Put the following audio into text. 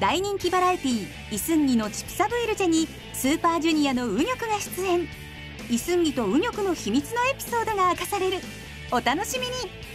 大人気バラエティー「イスンギのチプサブイルジェ」にスーパージュニアのウニョクが出演。イスンギとウニョクの秘密のエピソードが明かされる。お楽しみに。